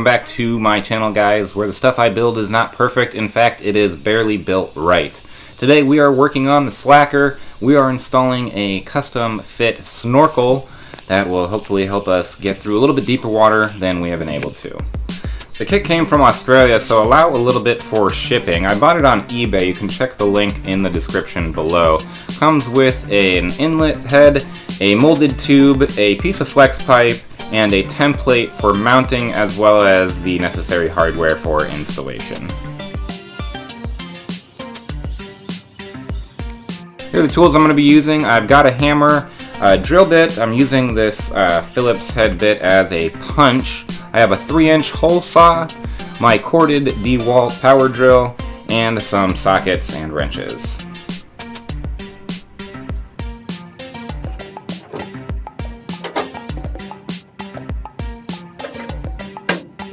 Welcome back to my channel guys, where the stuff I build is not perfect, in fact it is barely built right. Today we are working on the Slacker. We are installing a custom fit snorkel that will hopefully help us get through a little bit deeper water than we have been able to. The kit came from Australia, so allow a little bit for shipping. I bought it on eBay. You can check the link in the description below. Comes with an inlet head, a molded tube, a piece of flex pipe, and a template for mounting as well as the necessary hardware for installation. Here are the tools I'm going to be using. I've got a hammer, a drill bit. I'm using this uh, Phillips head bit as a punch. I have a 3-inch hole saw, my corded DeWalt power drill, and some sockets and wrenches.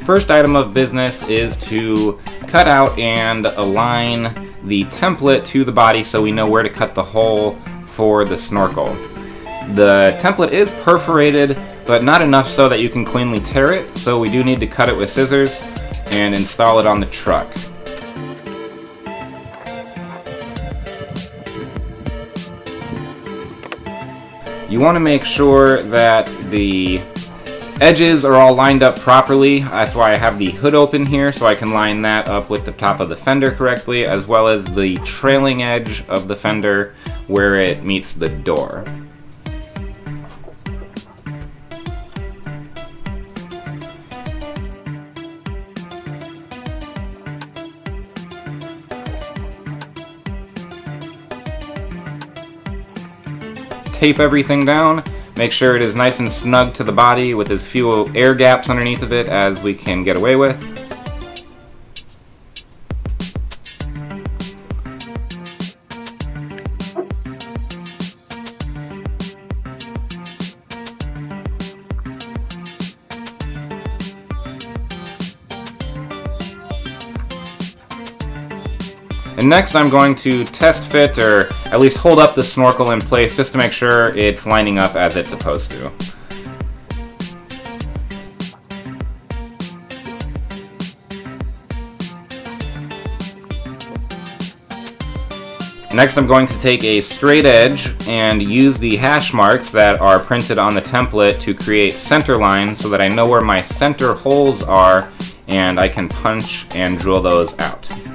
First item of business is to cut out and align the template to the body so we know where to cut the hole for the snorkel. The template is perforated, but not enough so that you can cleanly tear it, so we do need to cut it with scissors and install it on the truck. You want to make sure that the edges are all lined up properly. That's why I have the hood open here, so I can line that up with the top of the fender correctly, as well as the trailing edge of the fender where it meets the door. tape everything down, make sure it is nice and snug to the body with as few air gaps underneath of it as we can get away with. And next I'm going to test fit, or at least hold up the snorkel in place just to make sure it's lining up as it's supposed to. Next I'm going to take a straight edge and use the hash marks that are printed on the template to create center lines so that I know where my center holes are and I can punch and drill those out.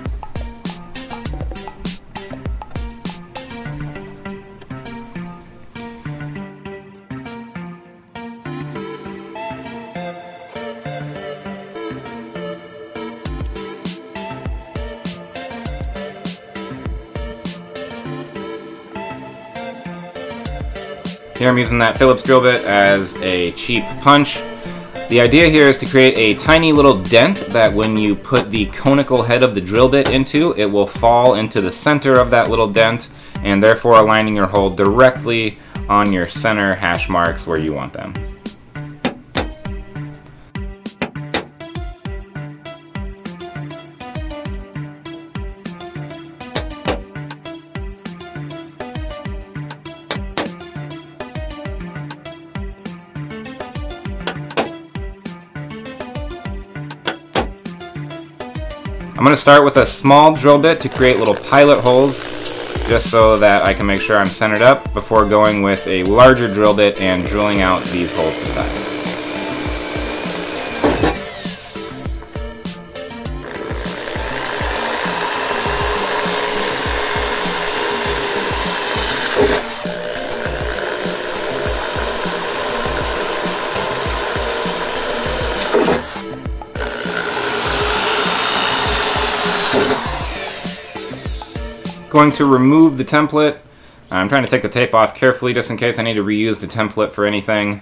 Here I'm using that Phillips drill bit as a cheap punch. The idea here is to create a tiny little dent that when you put the conical head of the drill bit into, it will fall into the center of that little dent and therefore aligning your hole directly on your center hash marks where you want them. Start with a small drill bit to create little pilot holes just so that I can make sure I'm centered up before going with a larger drill bit and drilling out these holes to size. Going to remove the template. I'm trying to take the tape off carefully just in case I need to reuse the template for anything.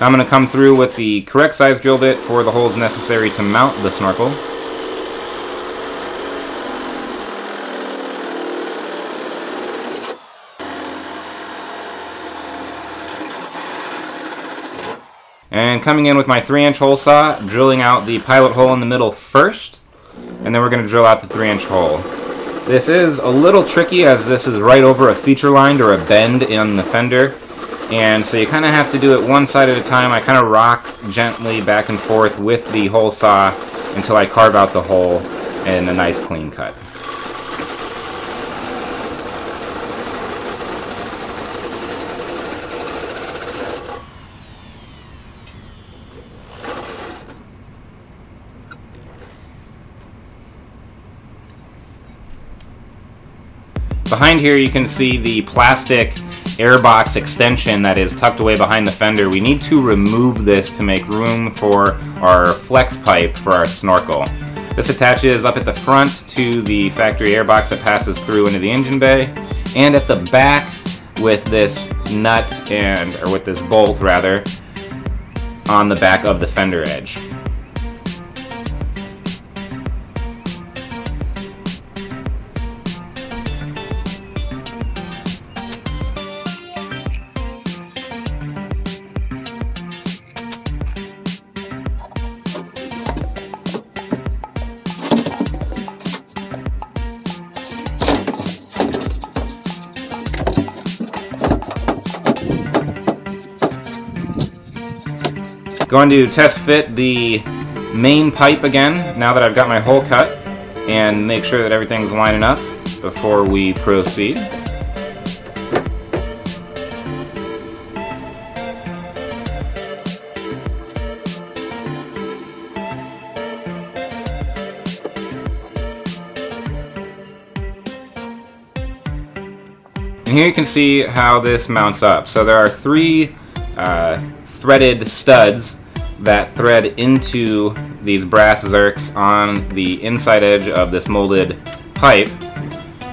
I'm going to come through with the correct size drill bit for the holes necessary to mount the snorkel. And coming in with my 3 inch hole saw, drilling out the pilot hole in the middle first, and then we're going to drill out the 3 inch hole. This is a little tricky as this is right over a feature line or a bend in the fender, and so you kind of have to do it one side at a time. I kind of rock gently back and forth with the hole saw until I carve out the hole in a nice clean cut. Behind here you can see the plastic airbox extension that is tucked away behind the fender. We need to remove this to make room for our flex pipe for our snorkel. This attaches up at the front to the factory airbox that passes through into the engine bay, and at the back with this nut and, or with this bolt rather, on the back of the fender edge. Going to test fit the main pipe again, now that I've got my hole cut, and make sure that everything's lining up before we proceed. And here you can see how this mounts up. So there are three uh, threaded studs that thread into these brass zerks on the inside edge of this molded pipe.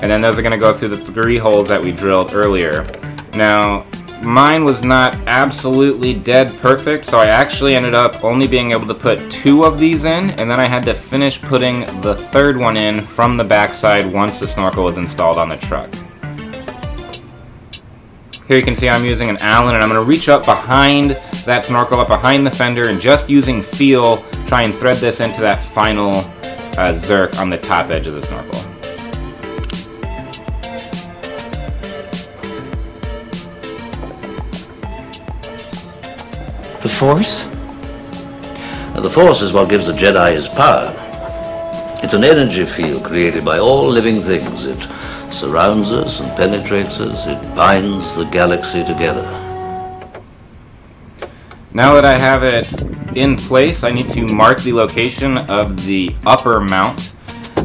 And then those are going to go through the three holes that we drilled earlier. Now, mine was not absolutely dead perfect, so I actually ended up only being able to put two of these in, and then I had to finish putting the third one in from the backside once the snorkel was installed on the truck. Here you can see I'm using an Allen, and I'm going to reach up behind that snorkel, up behind the fender, and just using feel, try and thread this into that final uh, zerk on the top edge of the snorkel. The Force? The Force is what gives the Jedi his power. It's an energy field created by all living things. It surrounds us and penetrates us. It binds the galaxy together. Now that I have it in place, I need to mark the location of the upper mount.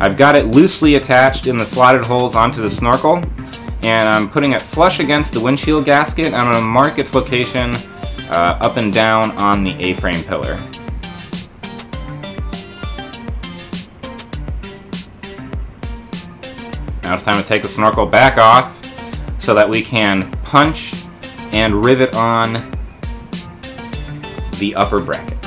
I've got it loosely attached in the slotted holes onto the snorkel, and I'm putting it flush against the windshield gasket. I'm going to mark its location uh, up and down on the A-frame pillar. Now it's time to take the snorkel back off so that we can punch and rivet on the upper bracket.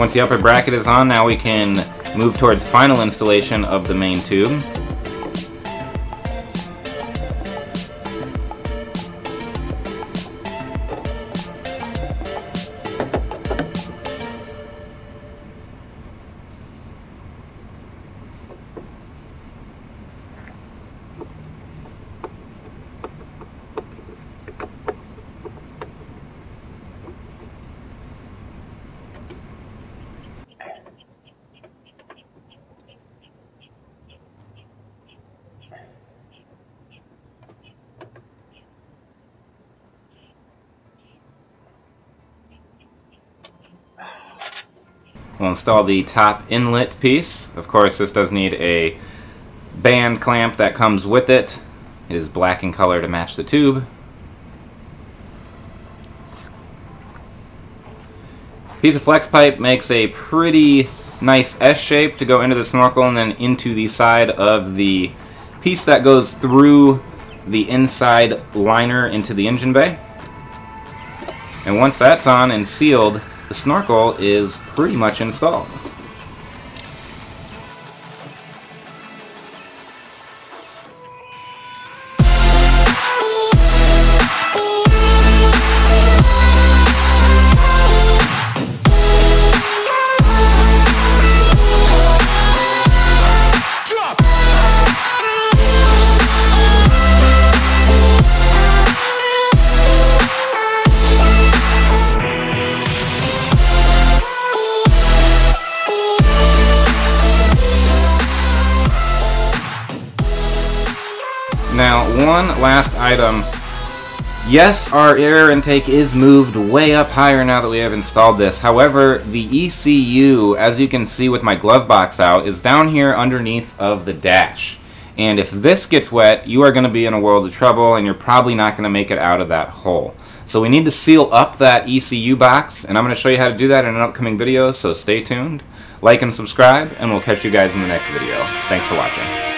Once the upper bracket is on, now we can move towards final installation of the main tube. We'll install the top inlet piece. Of course, this does need a band clamp that comes with it. It is black in color to match the tube. Piece of flex pipe makes a pretty nice S shape to go into the snorkel and then into the side of the piece that goes through the inside liner into the engine bay. And once that's on and sealed, the snorkel is pretty much installed. One last item. Yes, our air intake is moved way up higher now that we have installed this. However, the ECU, as you can see with my glove box out, is down here underneath of the dash. And if this gets wet, you are going to be in a world of trouble and you're probably not going to make it out of that hole. So we need to seal up that ECU box, and I'm going to show you how to do that in an upcoming video, so stay tuned. Like and subscribe, and we'll catch you guys in the next video. Thanks for watching.